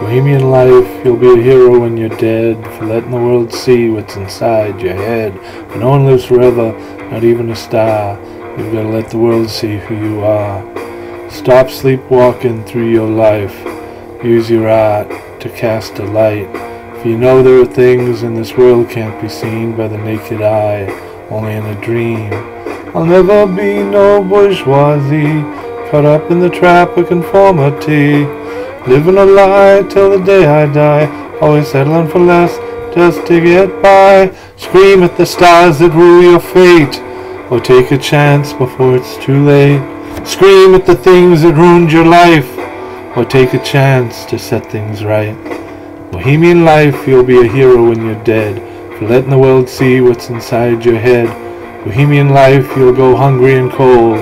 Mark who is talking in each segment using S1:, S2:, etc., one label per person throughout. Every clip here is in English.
S1: Bohemian life, you'll be a hero when you're dead for letting the world see what's inside your head. But no one lives forever, not even a star. You've got to let the world see who you are. Stop sleepwalking through your life. Use your art to cast a light. For you know there are things in this world can't be seen by the naked eye, only in a dream. I'll never be no bourgeoisie, caught up in the trap of conformity. Living a lie till the day I die, always settling for less just to get by. Scream at the stars that rule your fate, or take a chance before it's too late. Scream at the things that ruined your life, or take a chance to set things right. Bohemian life, you'll be a hero when you're dead, for letting the world see what's inside your head. Bohemian life, you'll go hungry and cold,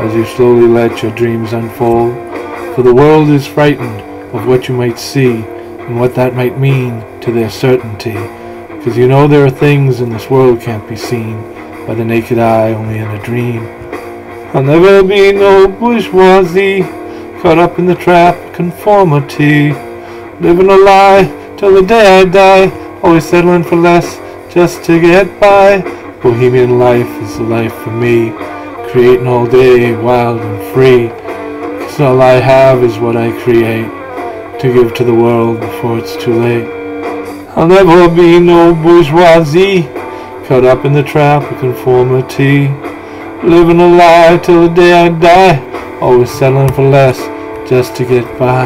S1: as you slowly let your dreams unfold. For the world is frightened of what you might see and what that might mean to their certainty. Because you know there are things in this world can't be seen by the naked eye, only in a dream. I'll never be no bourgeoisie, caught up in the trap conformity. Living a lie till the day I die, always settling for less just to get by. Bohemian life is the life for me, creating all day wild and free. Cause all I have is what I create to give to the world before it's too late. I'll never be no bourgeoisie, caught up in the trap of conformity. Living a lie till the day I die, always settling for less just to get by.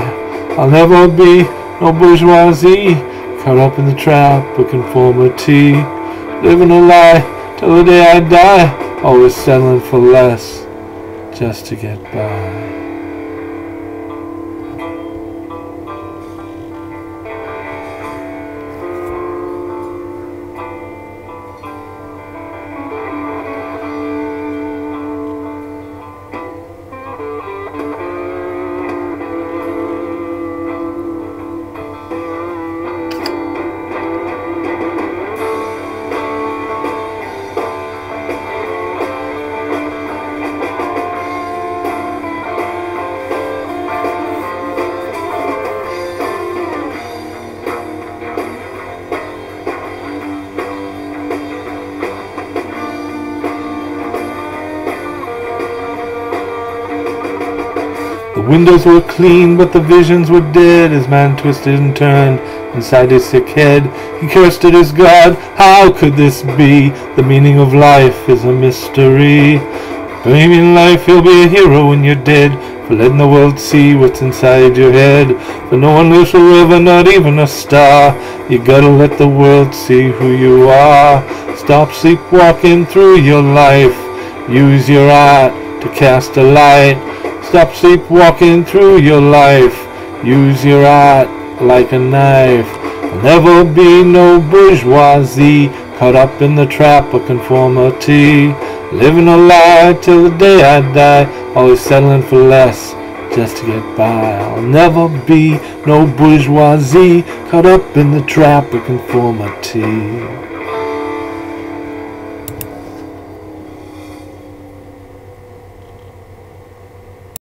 S1: I'll never be no bourgeoisie, caught up in the trap of conformity. Living a lie till the day I die, always settling for less just to get by. Windows were clean, but the visions were dead as man twisted and turned inside his sick head. He cursed at his God. How could this be? The meaning of life is a mystery. Bohemian life, you'll be a hero when you're dead. For letting the world see what's inside your head. For no one lives forever, not even a star. You gotta let the world see who you are. Stop sleepwalking through your life. Use your art to cast a light. Stop sleepwalking through your life. Use your art like a knife. I'll never be no bourgeoisie, caught up in the trap of conformity. Living a lie till the day I die, always settling for less just to get by. I'll never be no bourgeoisie, caught up in the trap of conformity.